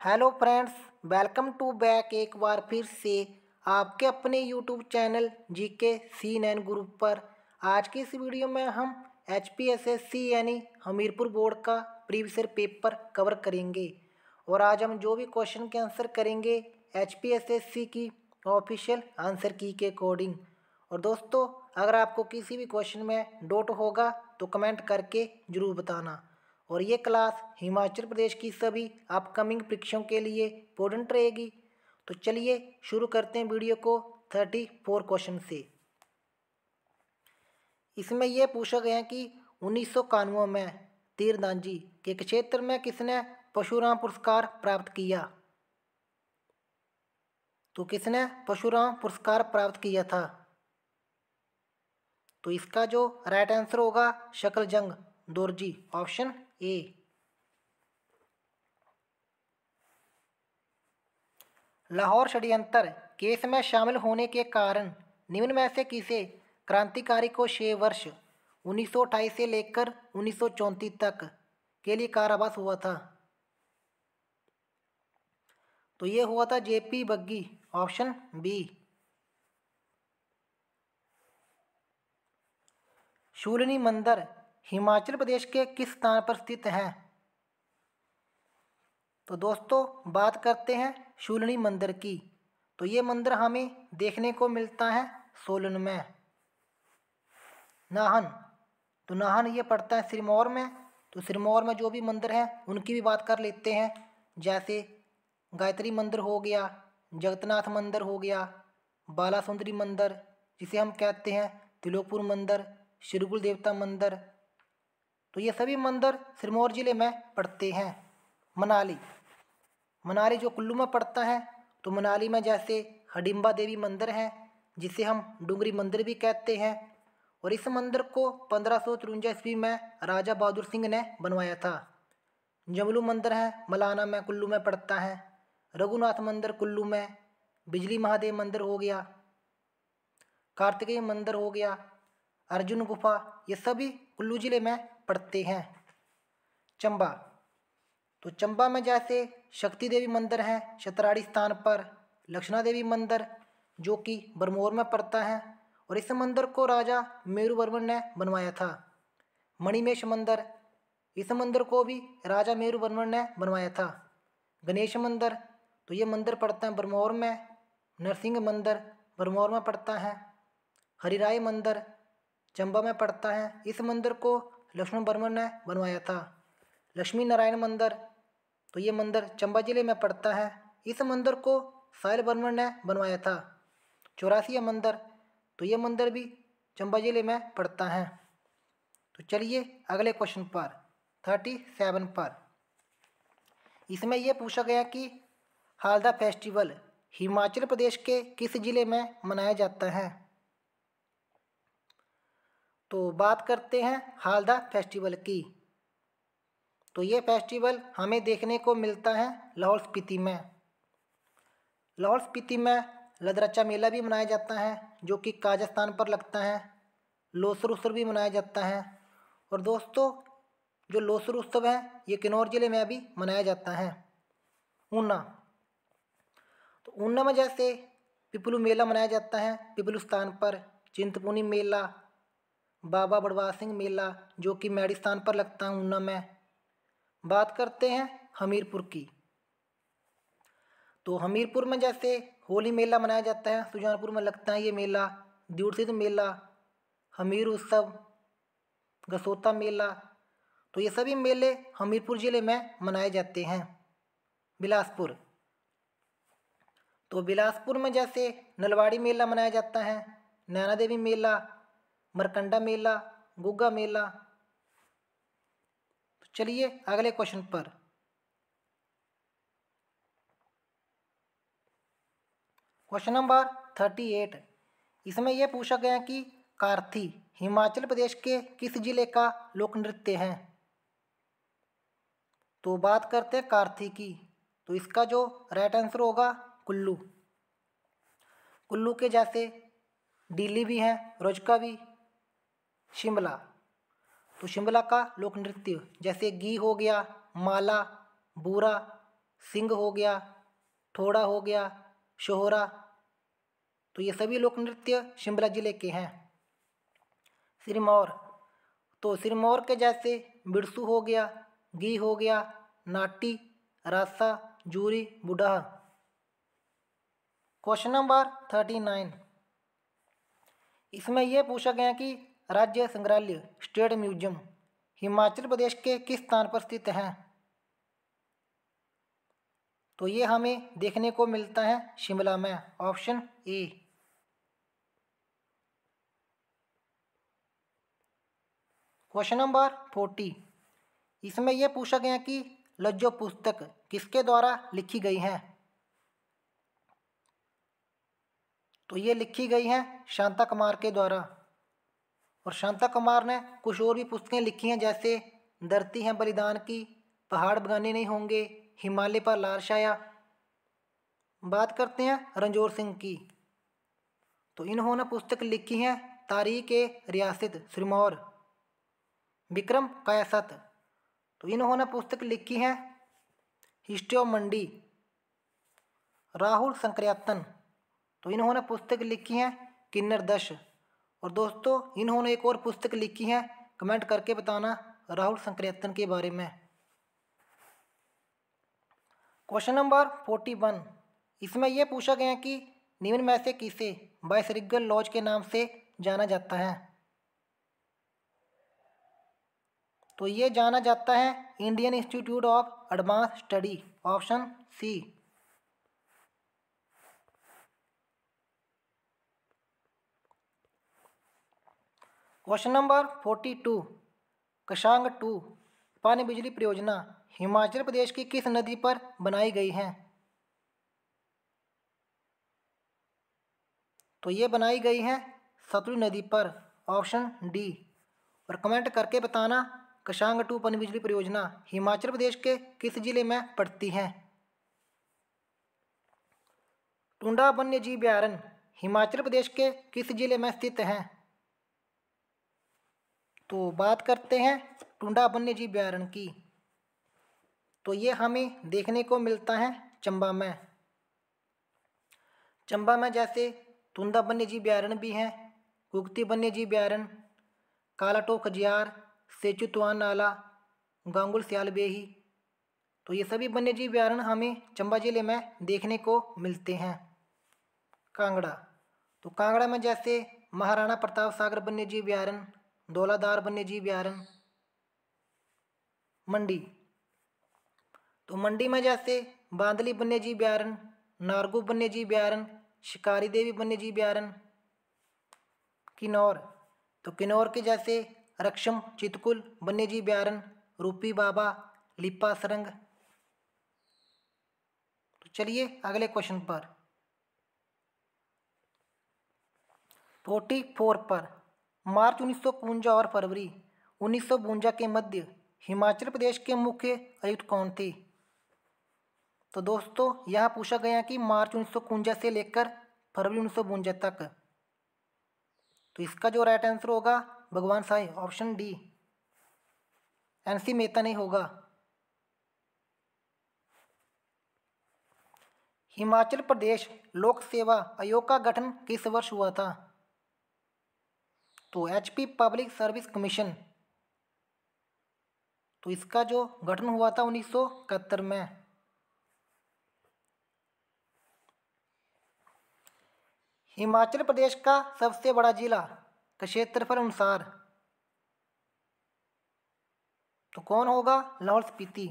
Hello friends, welcome to back एक बार फिर से आपके अपने YouTube channel G K C Nain group पर। आज की इस वीडियो में हम H P S S C यानी हमीरपुर बोर्ड का प्रीवियस पेपर कवर करेंगे और आज हम जो भी क्वेश्चन के आंसर करेंगे H P S S C की ऑफिशियल आंसर की के अकॉर्डिंग। और दोस्तों, अगर आपको किसी भी क्वेश्चन में डोट होगा तो कमेंट करके ज़रूर बताना। और ये क्लास हिमाचल प्रदेश की सभी अपकमिंग परीक्षाओं के लिए इम्पोर्टेंट रहेगी। तो चलिए शुरू करते हैं वीडियो को थर्टी फोर क्वेश्चन से। इसमें यह पूछा गया कि उन्नीस सौ में तीरंदाजी के क्षेत्र में किसने पशुराम पुरस्कार प्राप्त किया? तो किसने पशुराम पुरस्कार प्राप्त किया था? तो इसका जो राइट आंसर होगा शकल जंग दोरजी। Option A. लाहौर षड्यंत्र, केस में शामिल होने के कारण निम्न में से किसे क्रांतिकारी को छः वर्ष, उन्नीस सौ अट्ठाईस से लेकर उन्नीस सौ चौंतीस तक के लिए कारावास हुआ था? तो ये हुआ था JP Baggi, option B. Shoolini मंदिर हिमाचल प्रदेश के किस स्थान पर स्थित है? तो दोस्तों, बात करते हैं शूलनी मंदिर की। तो ये मंदिर हमें देखने को मिलता है सोलन में। नाहन तो नाहन ये पड़ता है सिरमौर में। तो सिरमौर में जो भी मंदिर हैं, उनकी भी बात कर लेते हैं। जैसे गायत्री मंदिर हो गया जगतनाथ मंदिर हो गया बाला सुंदरी मंदिर, जिसे हम कहते हैं तिलोकपुर मंदिर श्रीगुल देवता मंदिर तो ये सभी मंदिर सिरमौर ज़िले में पड़ते हैं। मनाली। मनाली जो कुल्लू में पड़ता है तो मनाली में जैसे हडिम्बा देवी मंदिर है, जिसे हम डूंगरी मंदिर भी कहते हैं, और इस मंदिर को पंद्रह सौ तिरवंजा ईस्वी में राजा बहादुर सिंह ने बनवाया था। जमलू मंदिर है, मलाना में, कुल्लू में पड़ता है। रघुनाथ मंदिर कुल्लू में, बिजली महादेव मंदिर हो गया। कार्तिकेय मंदिर हो गया। अर्जुन गुफा, ये सभी कुल्लू ज़िले में पड़ते हैं। चंबा। तो चंबा में जैसे शक्ति देवी मंदिर है, शतराड़ी स्थान पर, लक्ष्णा देवी मंदिर, जो कि बरमोर में पड़ता है, और इस मंदिर को राजा मेरुवर्मन ने बनवाया था। मणिमेश मंदिर। इस मंदिर को भी राजा मेरुवर्मन ने बनवाया था। गणेश मंदिर। तो ये मंदिर पड़ता है बरमौर में। नरसिंह मंदिर बरमौर में पड़ता है। हरिराय मंदिर चंबा में पड़ता है। इस मंदिर को लक्ष्मण बर्मन ने बनवाया था। लक्ष्मी नारायण मंदिर। तो ये मंदिर चंबा ज़िले में पड़ता है। इस मंदिर को साहिल बर्मन ने बनवाया था। चौरासी मंदिर। तो ये मंदिर भी चंबा ज़िले में पड़ता है। तो चलिए अगले क्वेश्चन पर। थर्टी सेवन पर। इसमें यह पूछा गया कि हालदा फेस्टिवल हिमाचल प्रदेश के किस ज़िले में मनाया जाता है? तो बात करते हैं हालदा फेस्टिवल की। तो ये फेस्टिवल हमें देखने को मिलता है लाहौल स्पीति में। लाहौल स्पीति में लदरचा मेला भी मनाया जाता है, जो कि काजस्थान पर लगता है। लोसर उत्सव भी मनाया जाता है। और दोस्तों, जो लोसर उत्सव है, ये किन्नौर ज़िले में अभी मनाया जाता है। ऊना। तो ऊना में जैसे पिपलू मेला मनाया जाता है, पिपलू स्थान पर चिंतपूर्णी मेला बाबा बड़वा सिंह मेला, जो कि मैडी स्थान पर लगता है ऊना में। बात करते हैं हमीरपुर की। तो हमीरपुर में जैसे होली मेला मनाया जाता है, सुजानपुर में लगता है ये मेला द्यूरसिद्ध मेला, हमीर उत्सव, गसोता मेला तो ये सभी मेले हमीरपुर ज़िले में मनाए जाते हैं। बिलासपुर। तो बिलासपुर में जैसे नलवाड़ी मेला मनाया जाता है नैना देवी मेला मरकंडा मेला, गुग्गा मेला। चलिए अगले क्वेश्चन पर। क्वेश्चन नंबर थर्टी एट इसमें यह पूछा गया कि कार्थी हिमाचल प्रदेश के किस ज़िले का लोक नृत्य है? तो बात करते हैं कार्थी की। तो इसका जो राइट आंसर होगा, कुल्लू। कुल्लू के जैसे डीली भी हैं, रोजका भी। शिमला। तो शिमला का लोक नृत्य जैसे गी हो गया, माला, बूरा, सिंह हो गया ठोड़ा हो गया, शोहरा तो ये सभी लोक नृत्य शिमला ज़िले के हैं। सिरमौर तो सिरमौर के जैसे बिरसू हो गया गी हो गया, नाटी रासा जूरी, बुढ़ा। Question number thirty nine. इसमें यह पूछा गया कि राज्य संग्रहालय, स्टेट म्यूज़ियम, हिमाचल प्रदेश के किस स्थान पर स्थित है? तो ये हमें देखने को मिलता है शिमला में, option A. Question number forty. इसमें यह पूछा गया कि लज्जो पुस्तक किसके द्वारा लिखी गई है? तो ये लिखी गई है शांता कुमार के द्वारा। और शांता कुमार ने कुछ और भी पुस्तकें लिखी हैं, जैसे धरती हैं बलिदान की, पहाड़ बगाने नहीं होंगे, हिमालय पर लाल छाया। बात करते हैं रंजोर सिंह की। तो इन्होंने पुस्तक लिखी है, तारीख ए रियासत, सिरमौर। विक्रम कायासत। तो इन्होंने पुस्तक लिखी है, हिस्ट्री ऑफ़ मंडी। राहुल संक्रियातन। तो इन्होंने पुस्तक लिखी है, किन्नर दश। और दोस्तों, इन्होंने एक और पुस्तक लिखी है। कमेंट करके बताना राहुल संक्रियातन के बारे में। Question number forty one. इसमें यह पूछा गया कि निम्न में से किसे बायसरिगल लॉज के नाम से जाना जाता है? तो ये जाना जाता है Indian Institute of advance study, option C. Question number forty two, Kashang two, पानी बिजली परियोजना हिमाचल प्रदेश की किस नदी पर बनाई गई है? तो ये बनाई गई है सतलुज नदी पर, ऑप्शन डी। और कमेंट करके बताना कशांग टू पन बिजली परियोजना हिमाचल प्रदेश के किस ज़िले में पड़ती है? टुंडा वन्य जीव अभ्यारण हिमाचल प्रदेश के किस ज़िले में स्थित है? तो बात करते हैं टुंडा वन्य जीव अभ्यारण की। तो ये हमें देखने को मिलता है चंबा में। चंबा में जैसे तुंदा वन्य जीव अभ्यारण भी है कुगती वन्य जीव अभ्यारण कालाटो खजियार सेचुतवान नाला, गांगुल सियाल बेही तो ये सभी वन्य जीव अभ्यारण हमें चंबा ज़िले में देखने को मिलते हैं। कांगड़ा। तो कांगड़ा में जैसे महाराणा प्रताप सागर वन्य जीव अभ्यारण दौलादार वन्यजीव अभ्यारण मंडी। तो मंडी में जैसे बांदली वन्यजीव अभ्यारण नारगू वन्यजीव अभ्यारण शिकारी देवी वन्यजीव अभ्यारण किन्नौर। तो किन्नौर के जैसे रक्षम चितकुल वन्यजीव व्यारण रूपी बाबा लिपा सरंग। तो चलिए अगले क्वेश्चन पर। फोर्टी फोर पर। मार्च उन्नीस सौ और फरवरी उन्नीस सौ के मध्य हिमाचल प्रदेश के मुख्य आयुक्त कौन थे? तो दोस्तों, यहाँ पूछा गया कि मार्च उन्नीस से लेकर फरवरी उन्नीस तक। तो इसका जो राइट आंसर होगा, भगवान Sai option D NC Mehta नहीं होगा। हिमाचल प्रदेश लोक सेवा आयोग का गठन किस वर्ष हुआ था? तो एचपी पब्लिक सर्विस कमीशन तो इसका जो गठन हुआ था उन्नीस सौ इकहत्तर में, हिमाचल प्रदेश का सबसे बड़ा जिला क्षेत्रफल अनुसार तो कौन होगा? लाहौल स्पीति।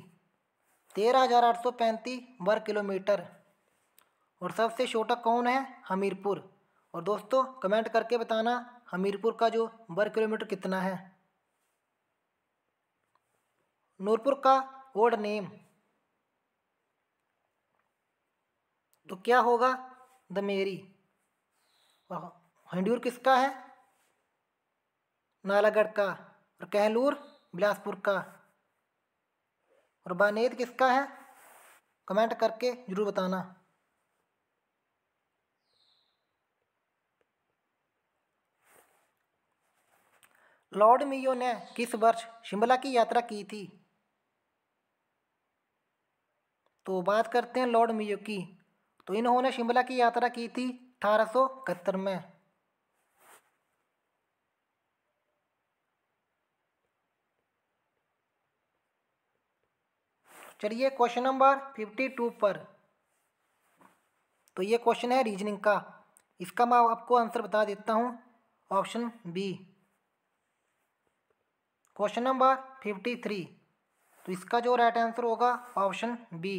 तेरह हज़ार आठ सौ पैंतीस वर्ग किलोमीटर। और सबसे छोटा कौन है? हमीरपुर। और दोस्तों, कमेंट करके बताना हमीरपुर का जो वर्ग किलोमीटर कितना है? नूरपुर का ओल्ड नेम तो क्या होगा? द मेरी हंड्यूर किसका है? नालागढ़ का। और कहलूर, बिलासपुर का। और बानेद किसका है? कमेंट करके ज़रूर बताना। लॉर्ड मियो ने किस वर्ष शिमला की यात्रा की थी? तो बात करते हैं लॉर्ड मियो की। तो इन्होंने शिमला की यात्रा की थी अठारह सौ इकहत्तर में। चलिए क्वेश्चन नंबर फिफ्टी टू पर। तो ये क्वेश्चन है रीजनिंग का। इसका मैं आपको आंसर बता देता हूँ, option B. Question number fifty three तो इसका जो राइट आंसर होगा ऑप्शन बी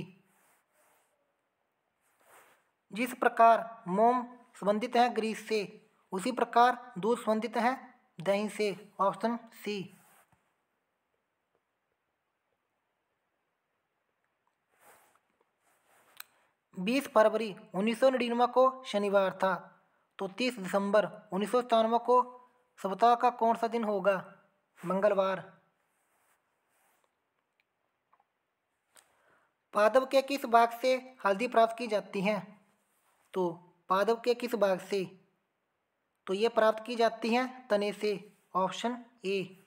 जिस प्रकार मोम संबंधित है ग्रीस से, उसी प्रकार दूध संबंधित है दही से ऑप्शन सी बीस फरवरी उन्नीस सौ निन्यानवे को शनिवार था तो तीस दिसंबर उन्नीस सौ चौरानवे को सप्ताह का कौन सा दिन होगा? मंगलवार। पादव के किस भाग से हल्दी प्राप्त की जाती है? तो पादव के किस भाग से? तो ये प्राप्त की जाती है तने से, ऑप्शन ए।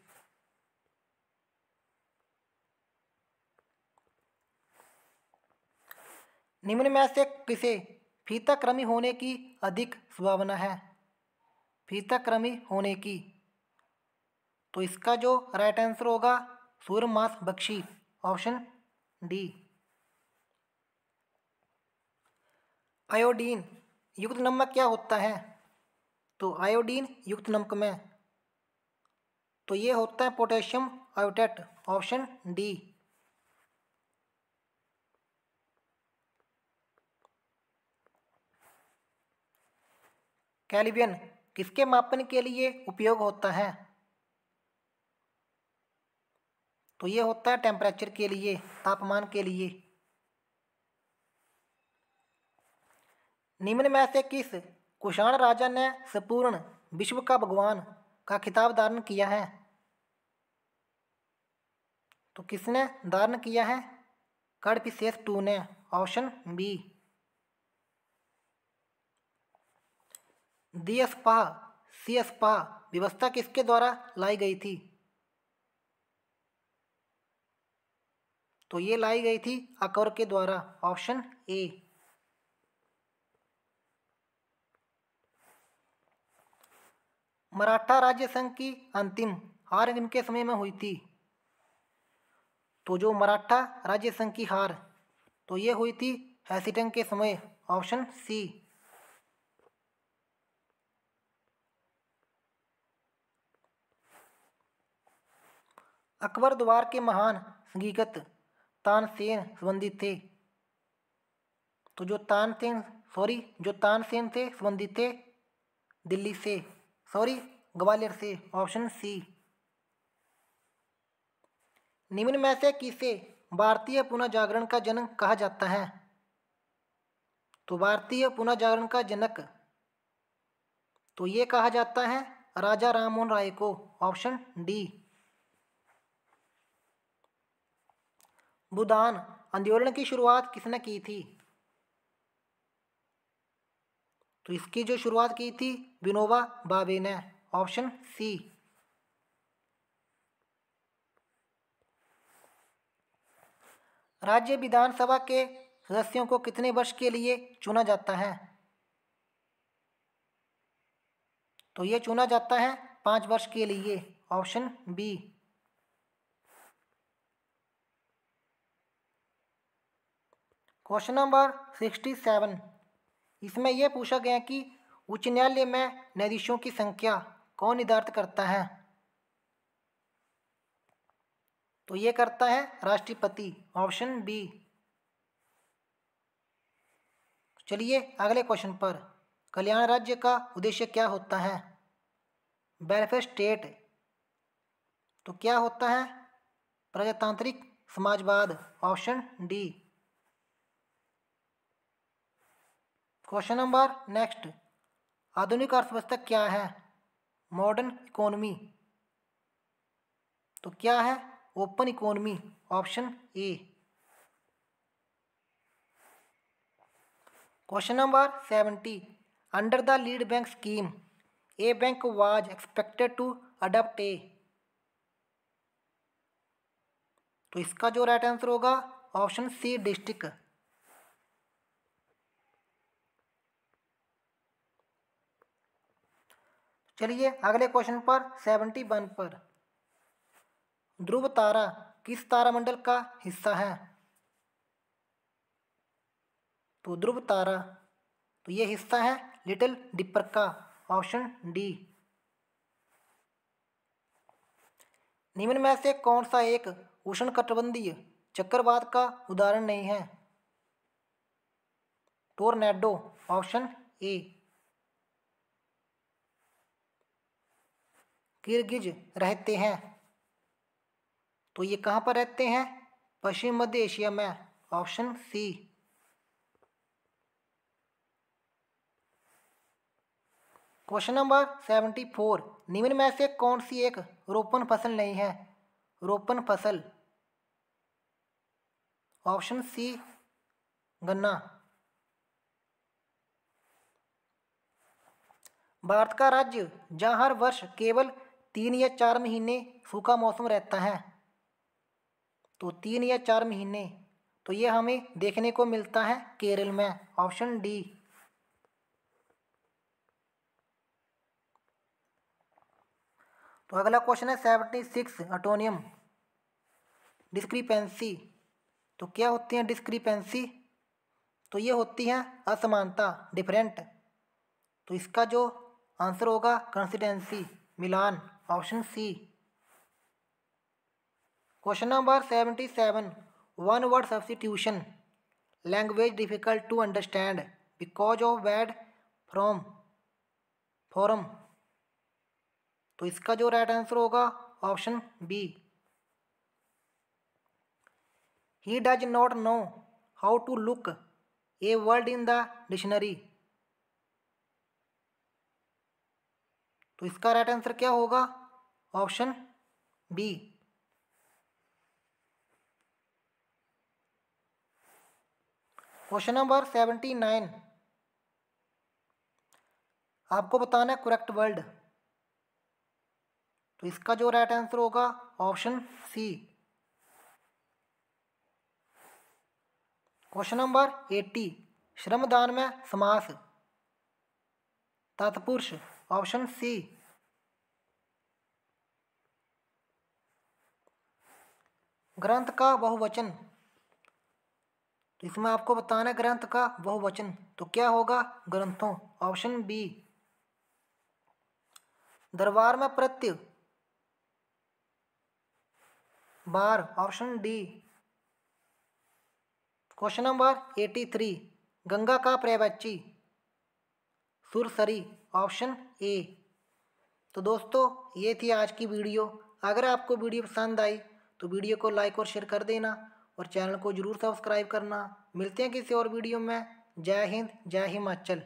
निम्न में से किसे? फीता क्रमी होने की अधिक संभावना है। फीता क्रमी होने की तो इसका जो राइट आंसर होगा सूर्यमास बख्शी ऑप्शन डी आयोडीन युक्त नमक क्या होता है? तो आयोडीन युक्त नमक में। तो ये होता है पोटेशियम आयोटेट ऑप्शन डी कैलिबियन किसके मापन के लिए उपयोग होता है? तो ये होता है टेम्परेचर के लिए, तापमान के लिए। निम्न में से किस कुषाण राजा ने संपूर्ण विश्व का भगवान का खिताब धारण किया है? तो किसने धारण किया है? कड़पिशेष टू ने ऑप्शन बी दी स्पा सी स्पा व्यवस्था किसके द्वारा लाई गई थी? तो ये लाई गई थी अकबर के द्वारा ऑप्शन ए मराठा राज्य संघ की अंतिम हार इनके समय में हुई थी। तो जो मराठा राज्य संघ की हार तो ये हुई थी हैसिटन के समय ऑप्शन सी अकबर द्वार के महान संगीत तानसेन संबंधित थे। तो जो तानसेन सॉरी जो तानसेन से संबंधित थे, दिल्ली से सॉरी ग्वालियर से ऑप्शन सी निम्न में से किसे भारतीय पुनः जागरण का जनक कहा जाता है? तो भारतीय पुनः जागरण का जनक तो ये कहा जाता है राजा राममोहन राय को ऑप्शन डी बुदान, आंदोलन की शुरुआत किसने की थी? तो इसकी जो शुरुआत की थी, विनोबा भावे ने। Option C. राज्य विधानसभा के सदस्यों को कितने वर्ष के लिए चुना जाता है? तो ये चुना जाता है पाँच वर्ष के लिए। Option B. Question number sixty seven इसमें यह पूछा गया कि उच्च न्यायालय में न्यायाधीशों की संख्या कौन निर्धारित करता है? तो ये करता है राष्ट्रपति, ऑप्शन बी। चलिए अगले क्वेश्चन पर। कल्याण राज्य का उद्देश्य क्या होता है? वेलफेयर स्टेट तो क्या होता है? प्रजातांत्रिक समाजवाद, option D. Question number next आधुनिक अर्थव्यवस्था क्या है? मॉडर्न इकोनॉमी तो क्या है? Open economy option A question number seventy under the lead bank scheme a bank was expected to adopt a तो इसका जो राइट आंसर होगा ऑप्शन सी डिस्ट्रिक्ट चलिए अगले क्वेश्चन पर सेवेंटी वन पर। ध्रुव तारा किस तारामंडल का हिस्सा है? तो ध्रुव तारा तो ये हिस्सा है लिटिल डिपर का ऑप्शन डी निम्न में से कौन सा एक उष्ण कटबंधीय चक्रवात का उदाहरण नहीं है? टोरनेडो ऑप्शन ए किर्गिज रहते हैं। तो ये कहाँ पर रहते हैं? पश्चिम मध्य एशिया में, option C question number seventy four. निम्न में से कौन सी एक रोपण फ़सल नहीं है? रोपण फ़सल। ऑप्शन सी गन्ना। भारत का राज्य जहाँ हर वर्ष केवल तीन या चार महीने सूखा मौसम रहता है। तो तीन या चार महीने तो ये हमें देखने को मिलता है केरल में, ऑप्शन डी। तो अगला क्वेश्चन है सेवेंटी सिक्स अटोनियम। डिस्क्रिपेंसी तो क्या होती है डिस्क्रिपेंसी तो ये होती है असमानता डिफरेंट तो इसका जो आंसर होगा कंसिडेंसी मिलान। Option C. Question number seventy seven one word substitution language difficult to understand because of bad from form तो इसका जो राइट आंसर होगा option B he does not know how to look a word in the dictionary तो इसका right answer क्या होगा? Option B question number seventy nine आपको बताना है करेक्ट वर्ड तो इसका जो राइट आंसर होगा option C question number eighty श्रमदान में समास, तत्पुरुष। Option C. ग्रंथ का बहुवचन। तो इसमें आपको बताना है ग्रंथ का बहुवचन। तो क्या होगा? ग्रंथों। Option B. दरबार में प्रत्यय। बार। Option D. Question number eighty three. Ganga का पर्यायवाची सुरसरी। ऑप्शन ए तो दोस्तों, ये थी आज की वीडियो। अगर आपको वीडियो पसंद आई तो वीडियो को लाइक और शेयर कर देना और चैनल को ज़रूर सब्सक्राइब करना। मिलते हैं किसी और वीडियो में। जय हिंद, जय हिमाचल।